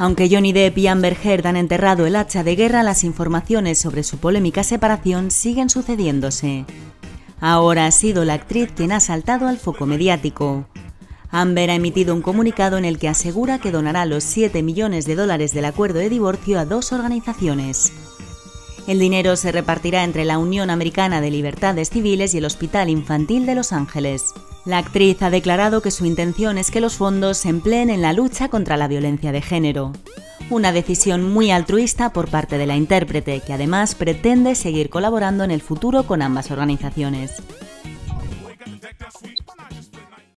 Aunque Johnny Depp y Amber Heard han enterrado el hacha de guerra, las informaciones sobre su polémica separación siguen sucediéndose. Ahora ha sido la actriz quien ha saltado al foco mediático. Amber ha emitido un comunicado en el que asegura que donará los 7 millones de dólares del acuerdo de divorcio a dos organizaciones. El dinero se repartirá entre la Unión Americana de Libertades Civiles y el Hospital Infantil de Los Ángeles. La actriz ha declarado que su intención es que los fondos se empleen en la lucha contra la violencia de género. Una decisión muy altruista por parte de la intérprete, que además pretende seguir colaborando en el futuro con ambas organizaciones.